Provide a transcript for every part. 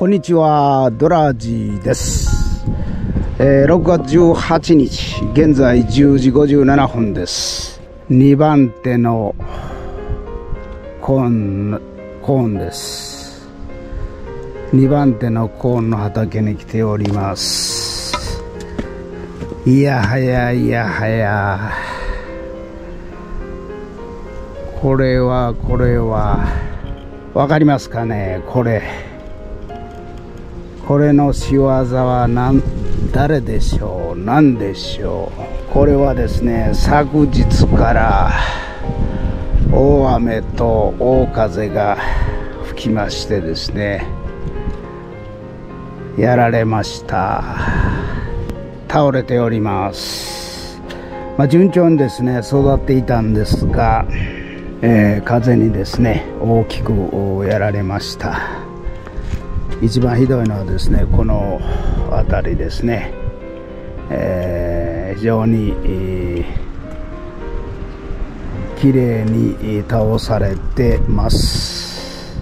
こんにちは、ドラジーです。えー6月18日、現在10時57分です。2番手のコーン、コーンです。2番手のコーンの畑に来ております。いやはやいやはや。これはこれは、わかりますかねこれ。これの仕業は何誰でしょう何でしょう。これはですね昨日から大雨と大風が吹きましてですねやられました。倒れております、まあ、順調にですね育っていたんですが、えー風にですね大きくやられました。一番ひどいのはですねこの辺りですね、えー非常に、えー綺麗に倒されてます。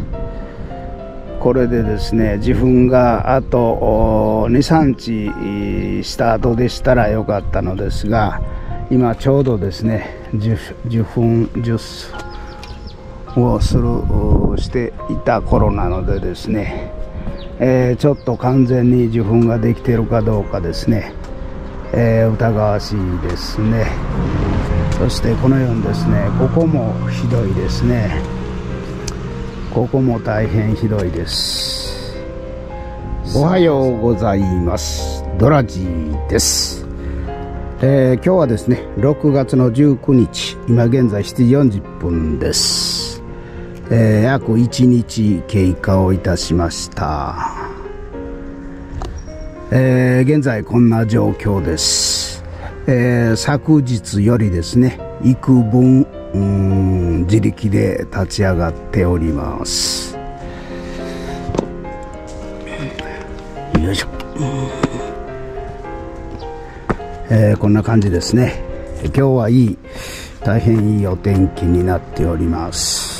これでですね自分があと23日した後でしたらよかったのですが今ちょうどですね受受粉受をするしていた頃なのでですねえーちょっと完全に受粉ができているかどうかですね、えー疑わしいですね。そしてこのようにですねここもひどいですね。ここも大変ひどいです。おはようございます。ドラジーです、えー今日はですね6月の19日今現在7時40分です。えー約1日経過をいたしました、えー現在こんな状況です、えー昨日よりですね幾分うん自力で立ち上がっております。よいしょ、えーこんな感じですね。今日はいい大変いいお天気になっております。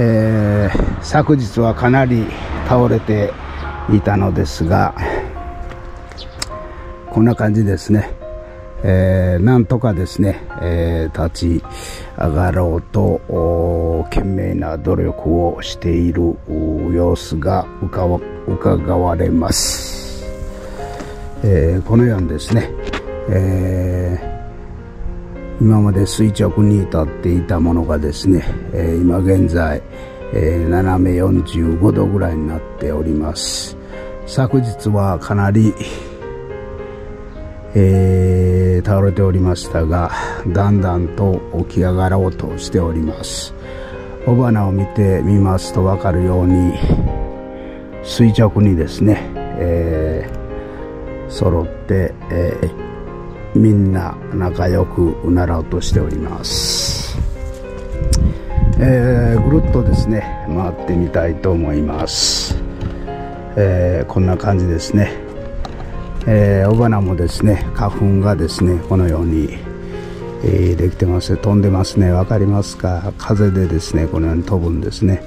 えー昨日はかなり倒れていたのですがこんな感じですね、えーなんとかですね、えー立ち上がろうと懸命な努力をしている様子がうかわ伺われます、えこのようにですね、えー今まで垂直に立っていたものがですね、えー今現在、えー斜め45度ぐらいになっております。昨日はかなり、えー倒れておりましたがだんだんと起き上がろうとしております。雄花を見てみますと分かるように垂直にですね、えー揃って、えーみんな仲良くうなろうとしております、えーぐるっとですね回ってみたいと思います、えーこんな感じですね、えー、雄花もですね花粉がですねこのように、えーできてます。飛んでますね。分かりますか？風でですねこのように飛ぶんですね。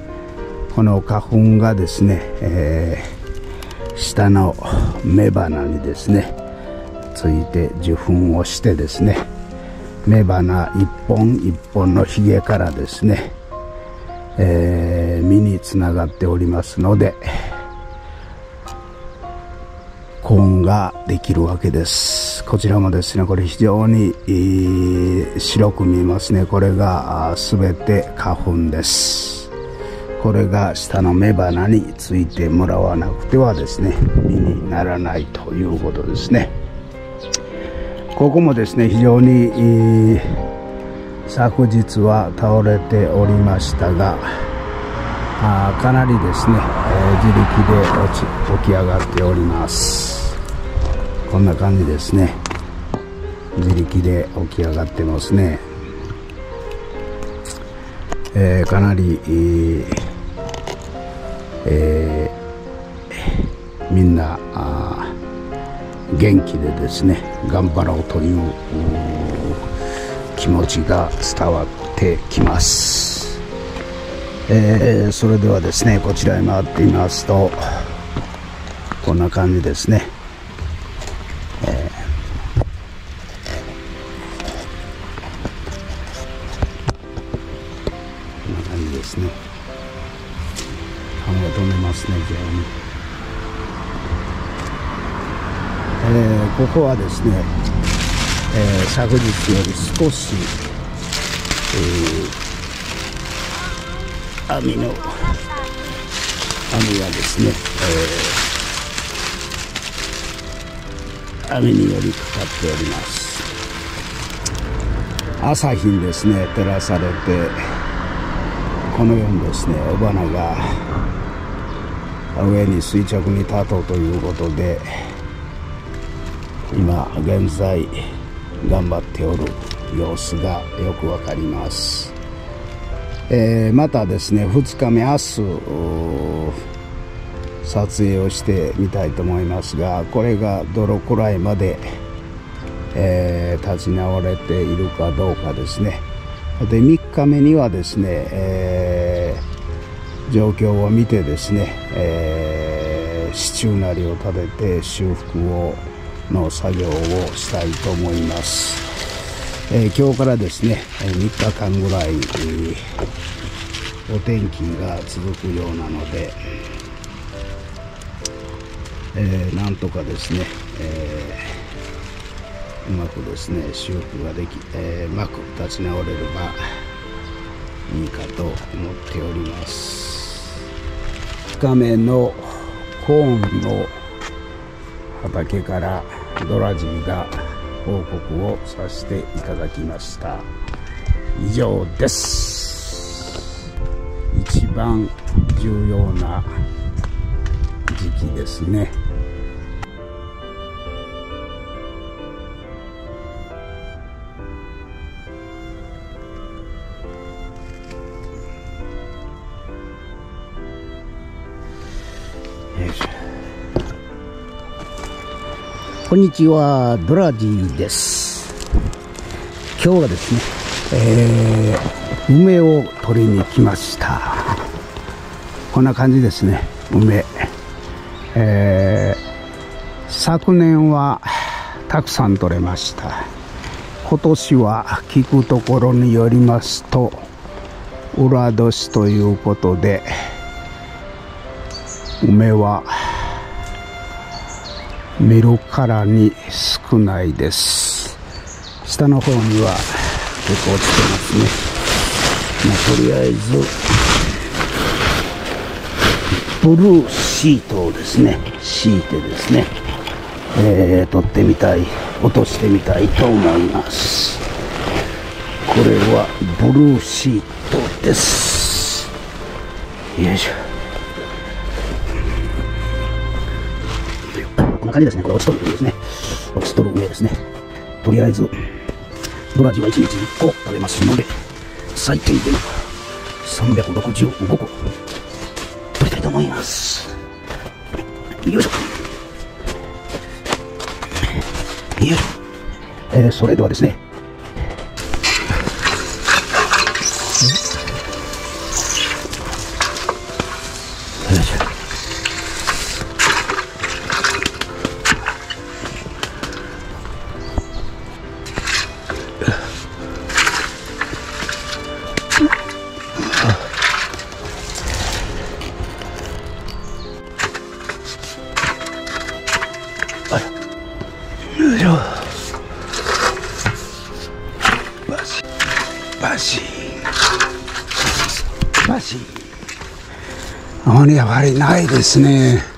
この花粉がですね、えー下の雌花にですねついて受粉をしてですね雌花一本一本のひげからですね、えー実につながっておりますのでコーンができるわけです。こちらもですねこれ非常に、白く見えますね。これが全て花粉です。これが下の雌花についてもらわなくてはですね実にならないということですね。ここもですね非常に、昨日は倒れておりましたがあかなりですね、えー自力で落ち起き上がっております。こんな感じですね。自力で起き上がってますね。えーかなり、えーえーみんなあ元気でですね頑張ろうという気持ちが伝わってきます、えーそれではですねこちらへ回ってみますとこんな感じですね、ここはですね、えー、昨日より少し、えー、網の雨がですね、えー、雨によりかかっております。朝日にですね照らされてこのようにですね雄花が上に垂直に立とうということで今現在頑張っておる様子がよくわかります。えー、またですね2日目明日撮影をしてみたいと思いますがこれがどのくらいまで、えー、立ち直れているかどうかですね。で3日目にはですね、えー、状況を見てですね、えー、支柱なりを立てて修復をの作業をしたいと思います。えー、今日からですね3日間ぐらい、えー、お天気が続くようなので、えー、なんとかですね、えうまくですね修復ができ、えうまく立ち直れればいいかと思っております2日目のコーンの畑からドラジーが報告をさせていただきました。以上です。一番重要な時期ですね。こんにちは、ドラジーです。今日はですね、えー、梅を取りに来ました。こんな感じですね、梅。えー、昨年はたくさん取れました。今年は聞くところによりますと、裏年ということで、梅は見るからに少ないです。下の方には結構落ちてますね、まあ、とりあえずブルーシートをですね敷いてですね、えー、取ってみたい落としてみたいと思います。これはブルーシートです。よいしょ。な感じですね。これ落ちとるですね。落ちとる上ですね。とりあえず、ドラジは1日1個食べますので、最低でも365個取りたいと思います。よいしょ。よいしょ。えー、それではですね、バシバシあまりやはりないですね。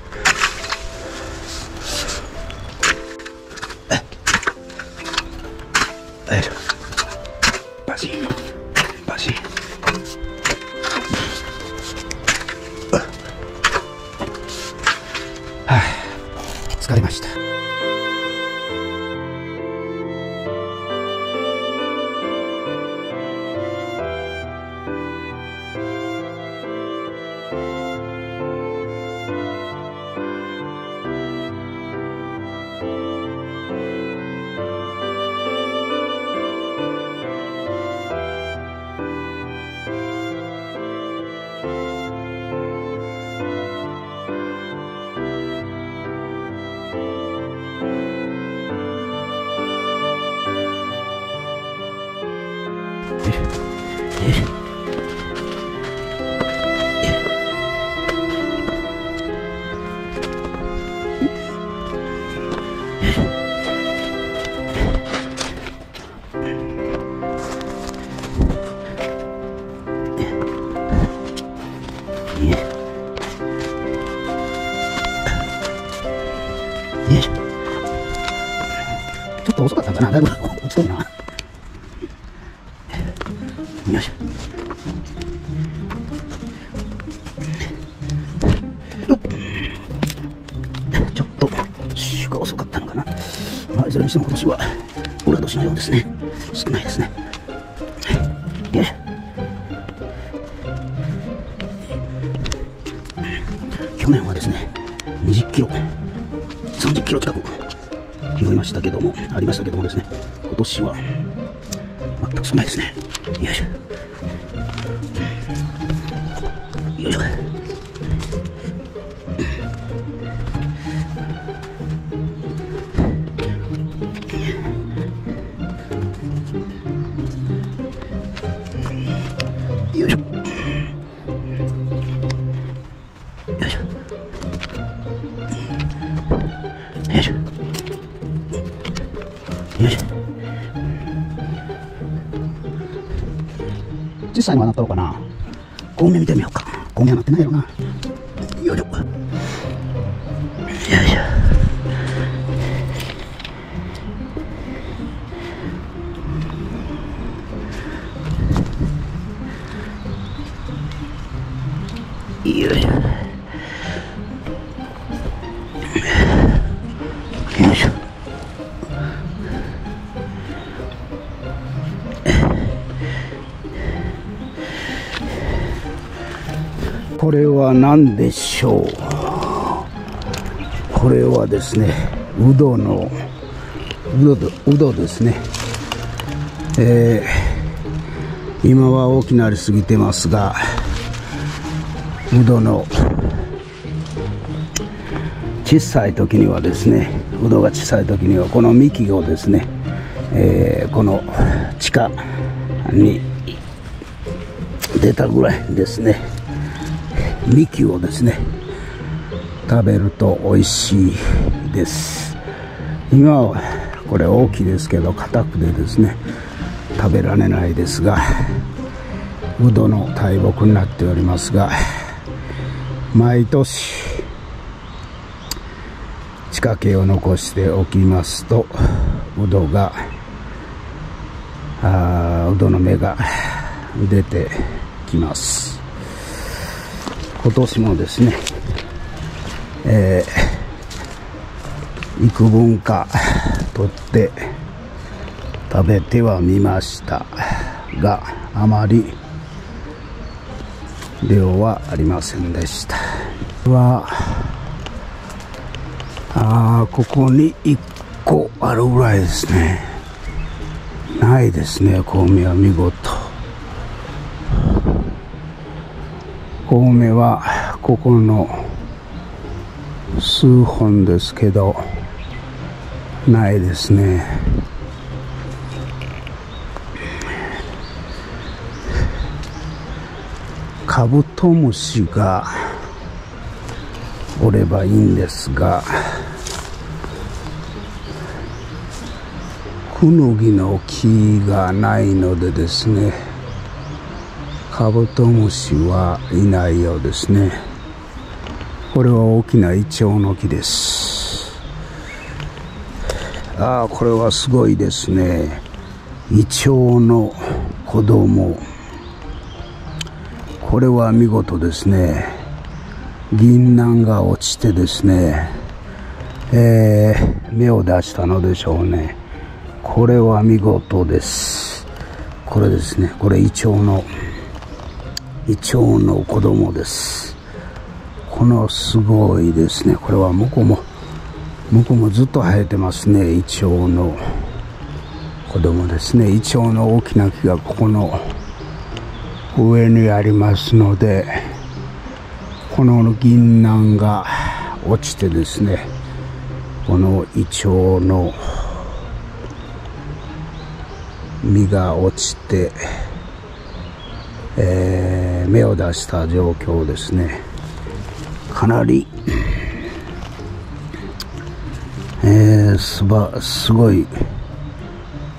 去年はですね、20キロ、30キロ近く拾いましたけども、ありましたけどもですね、今年は全く少ないですね。よいしょ。いしょ。よいしょ。実際にはなったのかなゴミ見てみようか。ゴミはなってないよな。これは何でしょう？これはですねウドのウドウドですね。えー、今は大きなりすぎてますがウドの小さい時にはですねウドが小さい時にはこの幹をですね、えー、この地下に出たぐらいですね。幹をですね食べると美味しいです。今はこれ大きいですけど硬くてですね食べられないですがウドの大木になっておりますが毎年地下茎を残しておきますとウドがあウドの芽が出てきます。今年もですね、えー、幾分か取って食べてはみましたがあまり量はありませんでした。はあここに1個あるぐらいですね。ないですね香味は見事。香味はここの数本ですけどないですね。カブトムシがおればいいんですがクヌギの木がないのでですね。カブトムシはいないようですね。これは大きなイチョウの木です。ああこれはすごいですね。イチョウの子供。これは見事ですね。銀杏が落ちてですね。えー、芽を出したのでしょうね。これは見事です。これですね。これイチョウのイチョウの子供です。このすごいですね。これは向こうも向こうもずっと生えてますね。イチョウの子供ですね。イチョウの大きな木がここの上にありますのでこの銀杏が落ちてですねこのイチョウの実が落ちてえー、芽を出した状況ですね。かなり、えー、すばすごい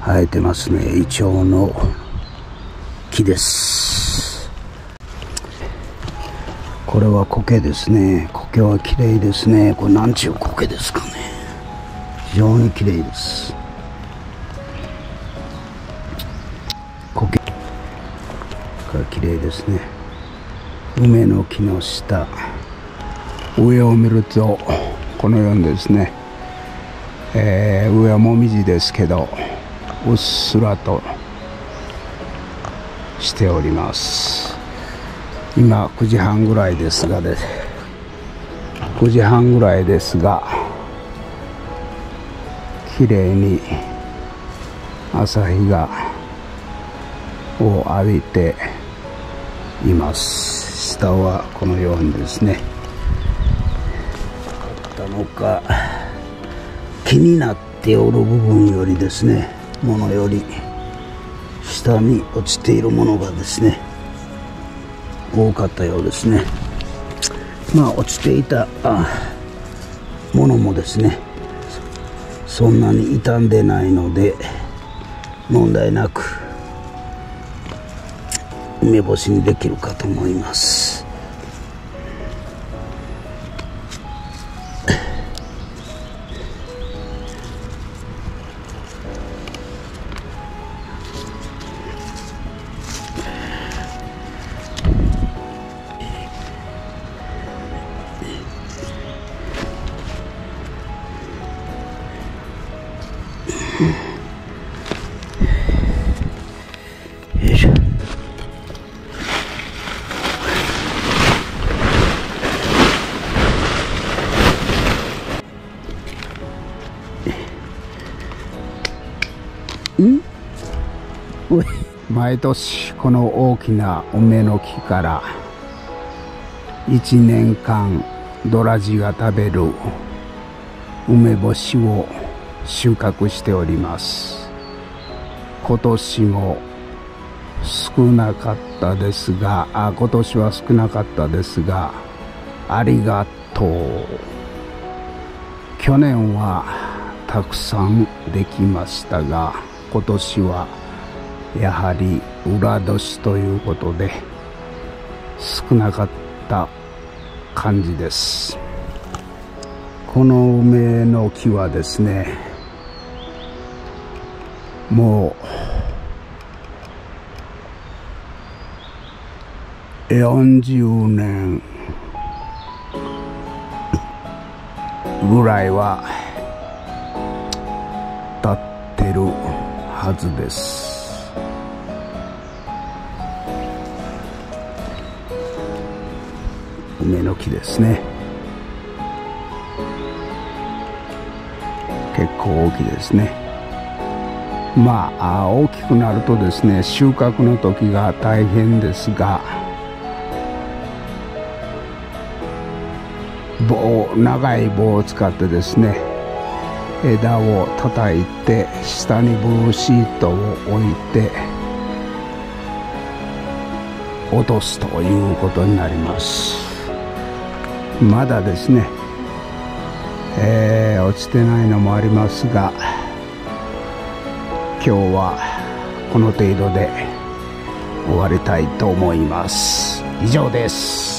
生えてますね。イチョウの木です。これは苔ですね。苔は綺麗ですね。これ何ちゅう苔ですかね。非常に綺麗です。苔が綺麗ですね。梅の木の下。上を見るとこのようにですね、えー、上はもみじですけどうっすらとしております。今9時半ぐらいですがです9時半ぐらいですが綺麗に朝日がを浴びています。下はこのようにですねったのか気になっておる部分よりですねものより下に落ちているものがですね多かったようですね。まあ落ちていたものもですねそんなに傷んでないので問題なく梅干しにできるかと思います。毎年この大きな梅の木から1年間ドラジが食べる梅干しを収穫しております。今年も少なかったですがあ今年は少なかったですがありがとう。去年はたくさんできましたが今年はやはり裏年ということで少なかった感じです。この梅の木はですねもう40年ぐらいは経ってるはずです。梅の木ですね。結構大きいですね。まあ大きくなるとですね収穫の時が大変ですが棒長い棒を使ってですね枝を叩いて下にブルーシートを置いて落とすということになります。まだですね、えー、落ちてないのもありますが今日はこの程度で終わりたいと思います。以上です。